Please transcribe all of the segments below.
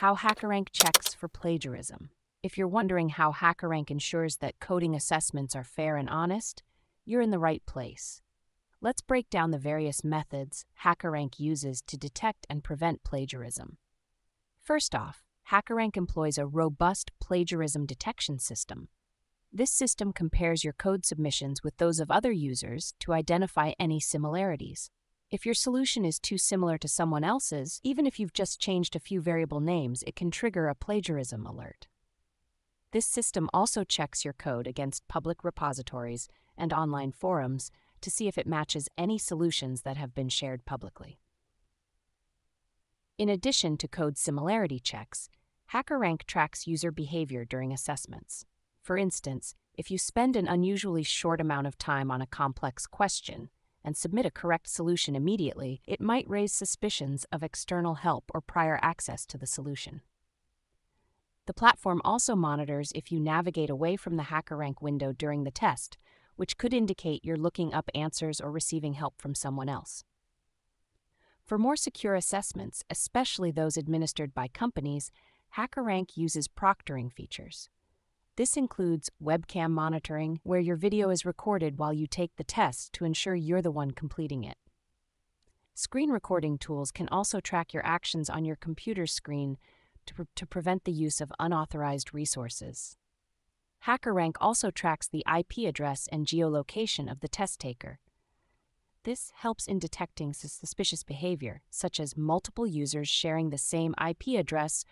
How HackerRank checks for plagiarism. If you're wondering how HackerRank ensures that coding assessments are fair and honest, you're in the right place. Let's break down the various methods HackerRank uses to detect and prevent plagiarism. First off, HackerRank employs a robust plagiarism detection system. This system compares your code submissions with those of other users to identify any similarities. If your solution is too similar to someone else's, even if you've just changed a few variable names, it can trigger a plagiarism alert. This system also checks your code against public repositories and online forums to see if it matches any solutions that have been shared publicly. In addition to code similarity checks, HackerRank tracks user behavior during assessments. For instance, if you spend an unusually short amount of time on a complex question, and submit a correct solution immediately, it might raise suspicions of external help or prior access to the solution. The platform also monitors if you navigate away from the HackerRank window during the test, which could indicate you're looking up answers or receiving help from someone else. For more secure assessments, especially those administered by companies, HackerRank uses proctoring features. This includes webcam monitoring, where your video is recorded while you take the test to ensure you're the one completing it. Screen recording tools can also track your actions on your computer screen to, pre- to prevent the use of unauthorized resources. HackerRank also tracks the IP address and geolocation of the test taker. This helps in detecting suspicious behavior, such as multiple users sharing the same IP address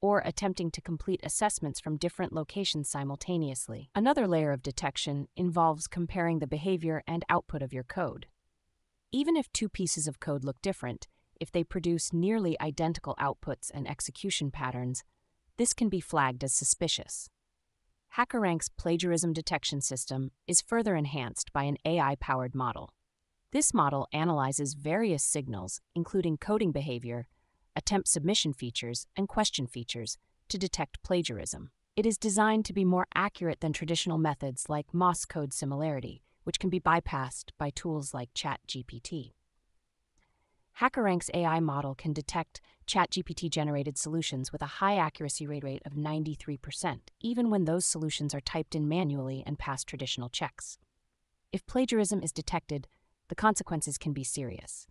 or attempting to complete assessments from different locations simultaneously. Another layer of detection involves comparing the behavior and output of your code. Even if two pieces of code look different, if they produce nearly identical outputs and execution patterns, this can be flagged as suspicious. HackerRank's plagiarism detection system is further enhanced by an AI powered model. This model analyzes various signals, including coding behavior, attempt submission features, and question features to detect plagiarism. It is designed to be more accurate than traditional methods like MOSS code similarity, which can be bypassed by tools like ChatGPT. HackerRank's AI model can detect ChatGPT generated solutions with a high accuracy rate of 93%, even when those solutions are typed in manually and pass traditional checks. If plagiarism is detected, the consequences can be serious.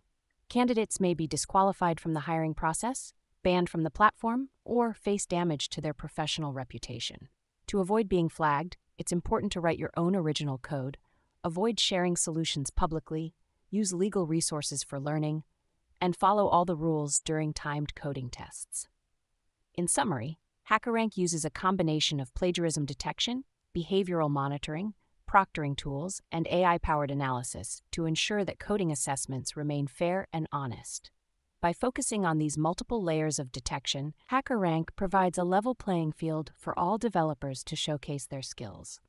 Candidates may be disqualified from the hiring process, banned from the platform, or face damage to their professional reputation. To avoid being flagged, it's important to write your own original code, avoid sharing solutions publicly, use legal resources for learning, and follow all the rules during timed coding tests. In summary, HackerRank uses a combination of plagiarism detection, behavioral monitoring, proctoring tools, and AI powered analysis to ensure that coding assessments remain fair and honest. By focusing on these multiple layers of detection, HackerRank provides a level playing field for all developers to showcase their skills.